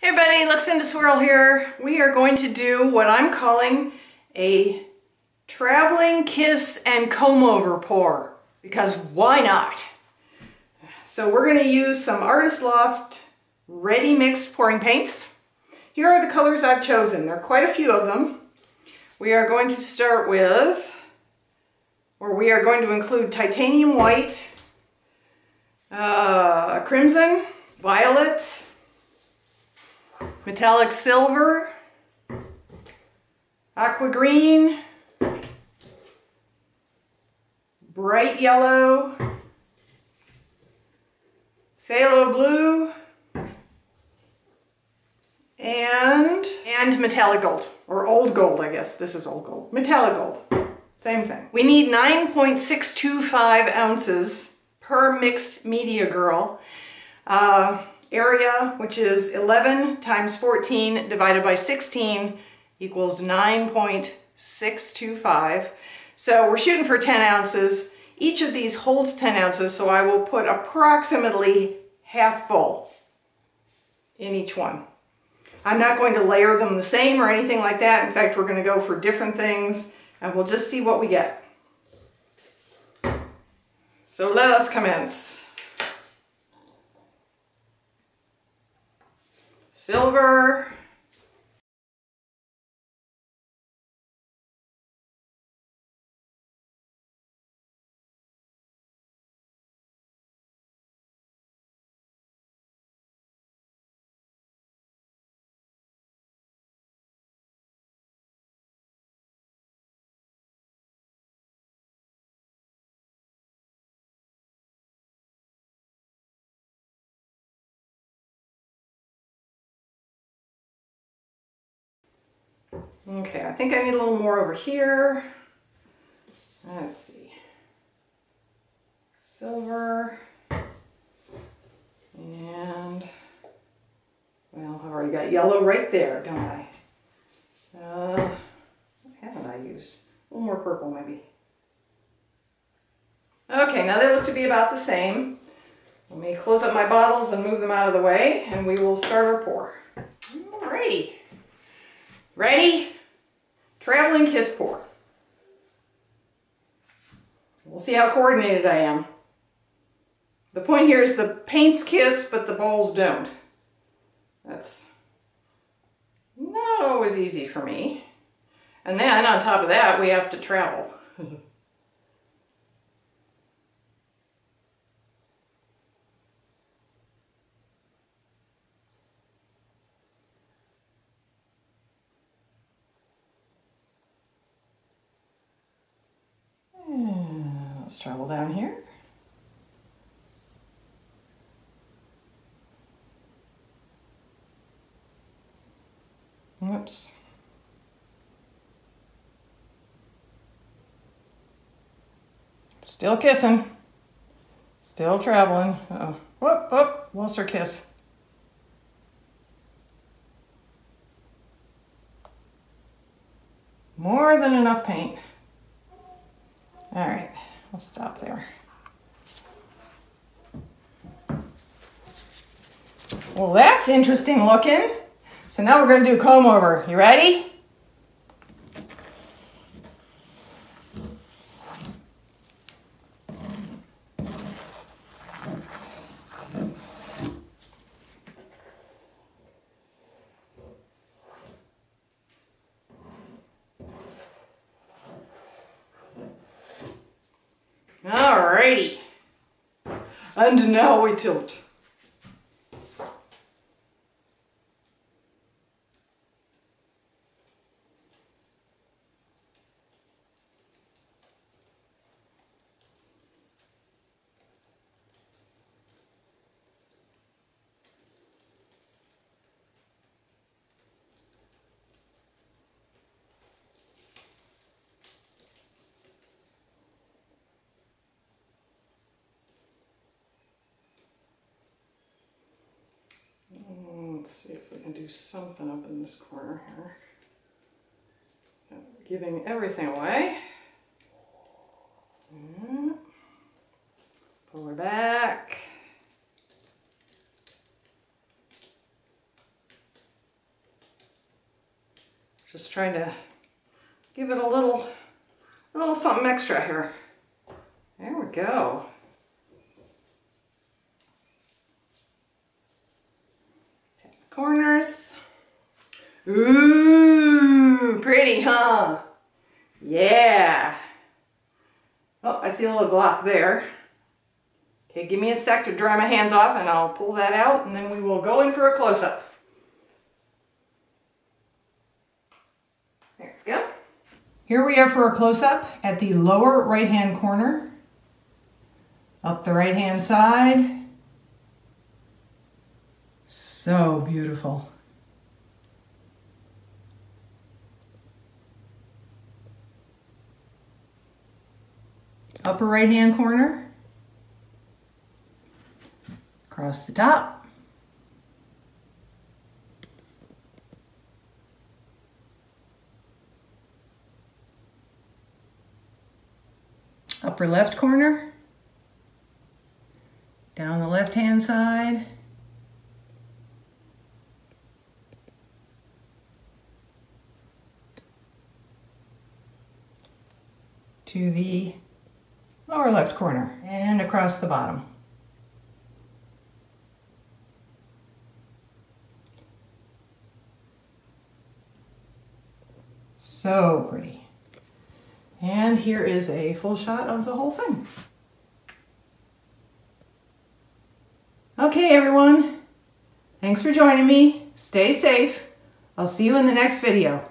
Hey everybody, Luxinda Swirl here. We are going to do what I'm calling a traveling kiss and comb over pour because why not? So we're going to use some Artist Loft ready mixed pouring paints. Here are the colors I've chosen. There are quite a few of them. We are going to start with, or we are going to include titanium white, uh, crimson, violet, metallic silver, aqua green, bright yellow, phthalo blue, and, and metallic gold, or old gold, I guess. This is old gold. Metallic gold, same thing. We need 9.625 ounces per mixed media girl. Uh, area, which is 11 times 14 divided by 16 equals 9.625. So we're shooting for 10 ounces. Each of these holds 10 ounces, so I will put approximately half full in each one. I'm not going to layer them the same or anything like that. In fact, we're going to go for different things and we'll just see what we get. So let us commence. Silver, Okay, I think I need a little more over here. Let's see. Silver. And, well, I've already got yellow right there, don't I? Uh, what haven't I used? A little more purple, maybe. Okay, now they look to be about the same. Let me close up my bottles and move them out of the way, and we will start our pour. Alrighty. Ready? Traveling kiss pour. We'll see how coordinated I am. The point here is the paints kiss, but the bowls don't. That's not always easy for me. And then on top of that, we have to travel. Let's travel down here. Oops. Still kissing. Still traveling. Uh oh. Whoop, whoop. Lost her kiss. More than enough paint. All right, I'll stop there. Well, that's interesting looking. So now we're to do comb over. You ready? Alrighty. And now we tilt. Let's see if we can do something up in this corner here. Giving everything away. Pull her back. Just trying to give it a little, a little something extra here. There we go. Corners. Ooh, pretty, huh? Yeah. Oh, I see a little glock there. Okay, give me a sec to dry my hands off and I'll pull that out and then we will go in for a close-up. There we go. Here we are for a close-up at the lower right-hand corner. Up the right-hand side. So beautiful. Upper right-hand corner across the top. Upper left corner, down the left hand side, to the lower left corner and across the bottom. So pretty. And here is a full shot of the whole thing. Okay, everyone. Thanks for joining me. Stay safe. I'll see you in the next video.